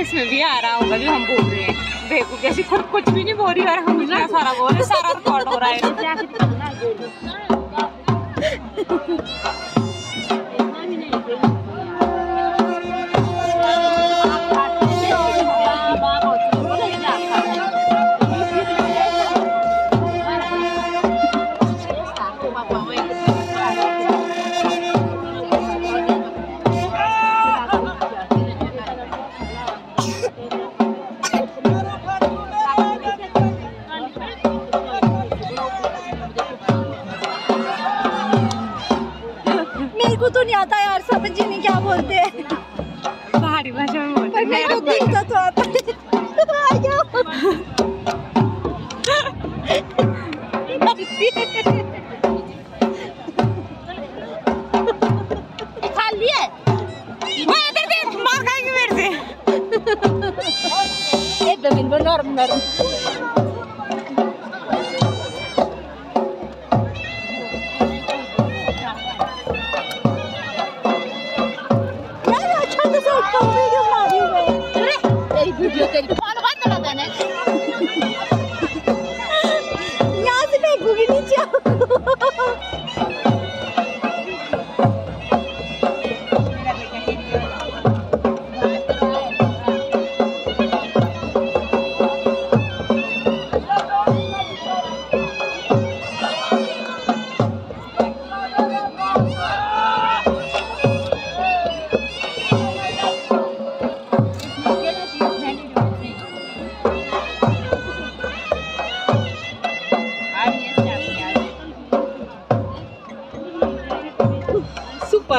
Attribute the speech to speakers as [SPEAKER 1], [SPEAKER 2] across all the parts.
[SPEAKER 1] इसमें भी आ रहा होगा जो हम बोल रहे हैं। देखो कैसी खुद कुछ भी नहीं बोल रही और हम इतना सारा बोल रहे सारा रिकॉर्ड हो रहा है।
[SPEAKER 2] तो नहीं आता यार समझ ही नहीं क्या बोलते? हैं
[SPEAKER 1] पहाड़ी भाषा में
[SPEAKER 2] अच्छा तो सब कम वीडियो बना रही हूँ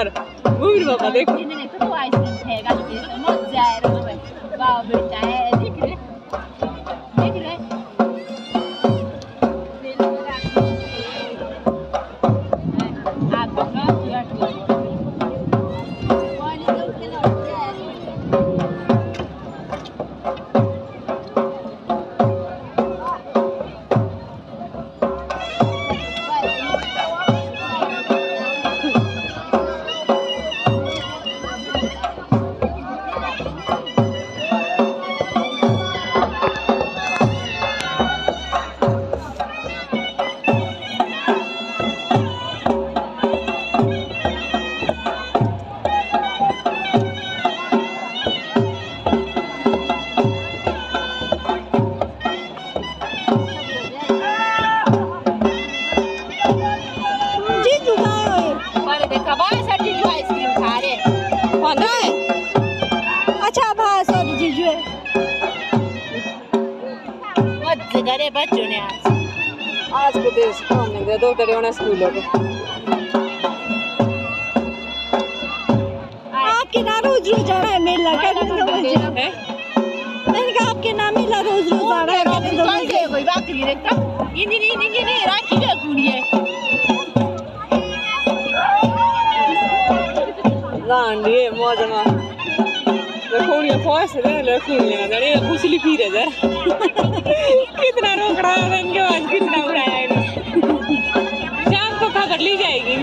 [SPEAKER 3] Claro, muy barbado. Tienen estos guays, pega, lo que yo
[SPEAKER 2] como ya era,
[SPEAKER 3] va a brincar. से
[SPEAKER 1] खाने दे दो तेरे उन्हें स्कूलों को।
[SPEAKER 2] आपके ना रोज रोज आ रहा है मेला
[SPEAKER 1] है।
[SPEAKER 2] मैंने कहा आपके नाम मेला रोज रोज आ रहा है
[SPEAKER 3] कोई बात नहीं रहता इन्हीं इन्हीं इन्हीं राखी का कुड़िए
[SPEAKER 1] लांडी मौज में रखोड़िया फौस रे रखोड़िया जरे खुशली पी रे जरा कितना रोकड़ा है इनके पास कितना उड़ाया है। शाम को खबर ली जाएगी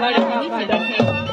[SPEAKER 2] Warte, warte, warte.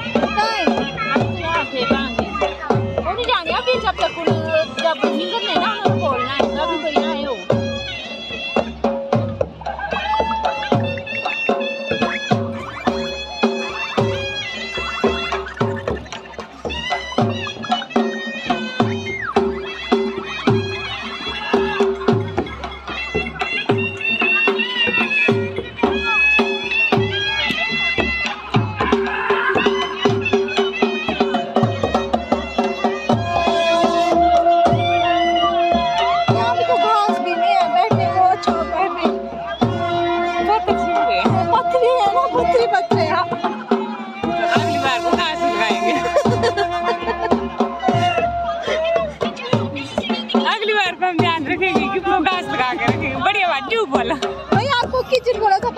[SPEAKER 2] Chính.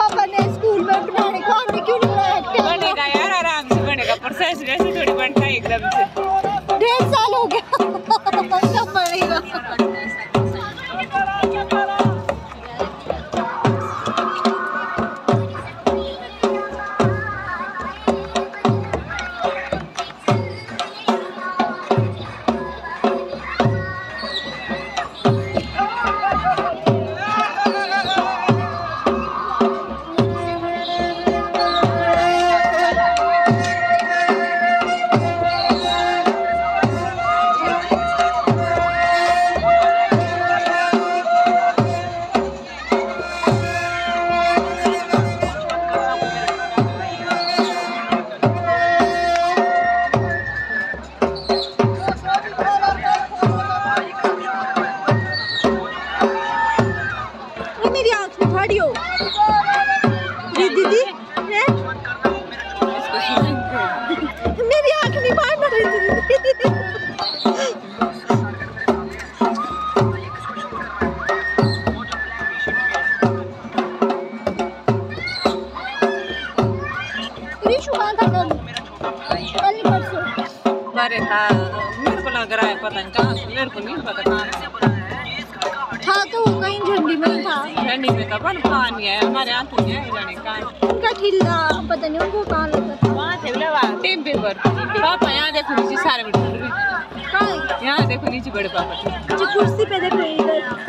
[SPEAKER 2] Audio. कौन कान है
[SPEAKER 3] हमारे आँखों में
[SPEAKER 1] जाने कान
[SPEAKER 3] उनका ठिल्ला पता नहीं उनको कान लगता
[SPEAKER 1] वहाँ थे बोला वहाँ टेम पेपर पापा यहाँ देखो नीचे सारे
[SPEAKER 3] बड़े
[SPEAKER 1] यहाँ देखो नीचे बड़े पापा
[SPEAKER 3] कुर्सी पे देखो इधर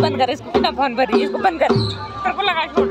[SPEAKER 1] बंद कर इसको फ़ोन भरी इसको बंद कर। तेरे को लगा छोड़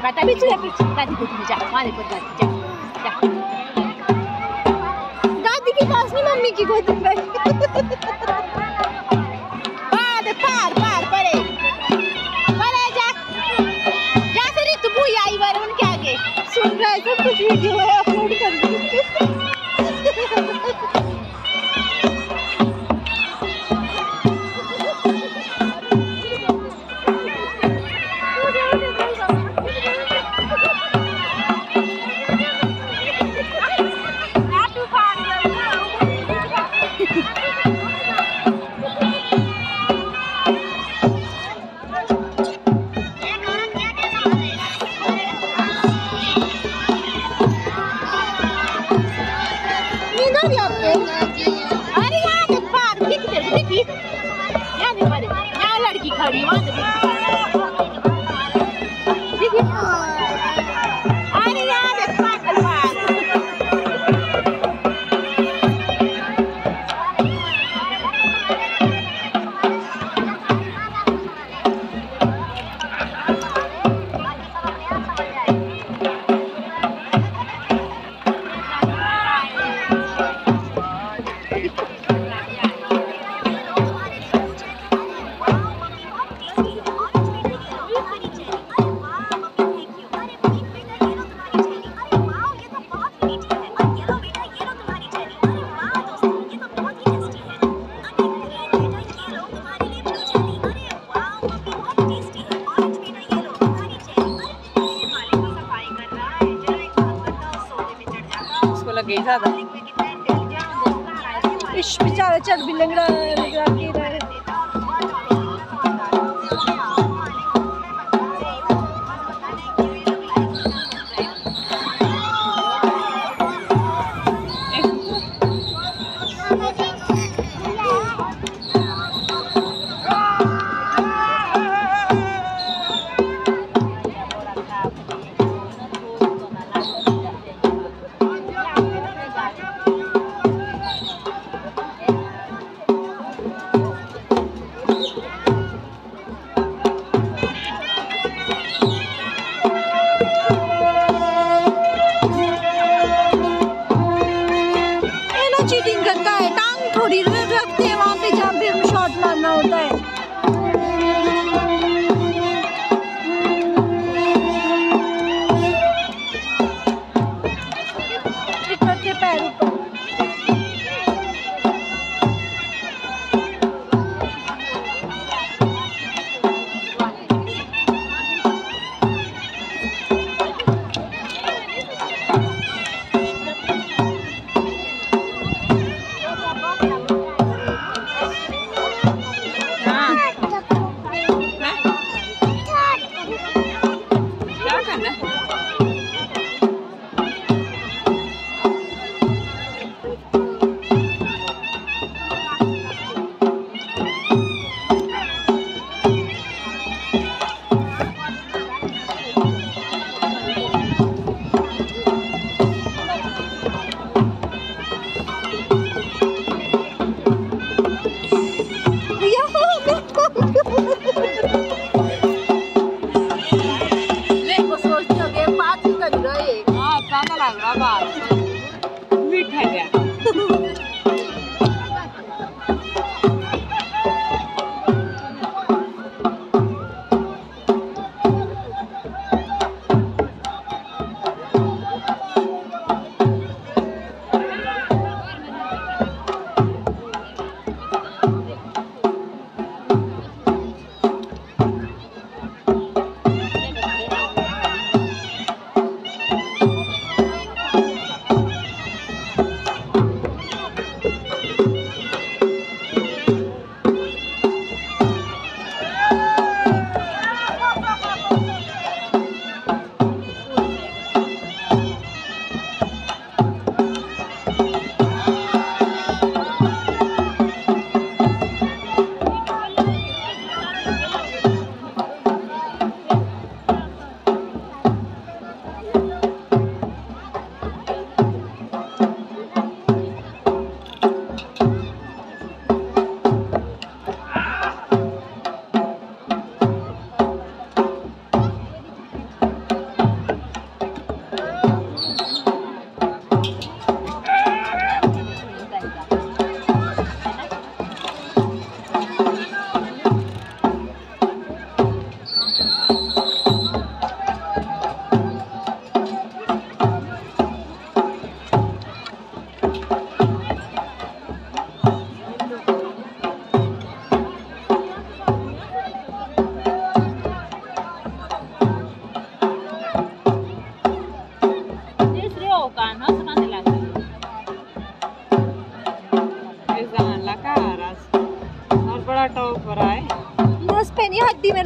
[SPEAKER 2] जा पाता
[SPEAKER 4] भी चले दादी को जा हमारे पर दादी जा
[SPEAKER 2] दादी के पास नहीं मम्मी की गोद में
[SPEAKER 4] पार पार पार परे परे जा जा सर तू भूया आई बार उनके आगे
[SPEAKER 2] सुन रहा है सब कुछ वीडियो
[SPEAKER 3] Ai.
[SPEAKER 2] लंगड़ा था चल भी
[SPEAKER 3] लंगड़ा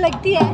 [SPEAKER 3] लगती
[SPEAKER 1] है।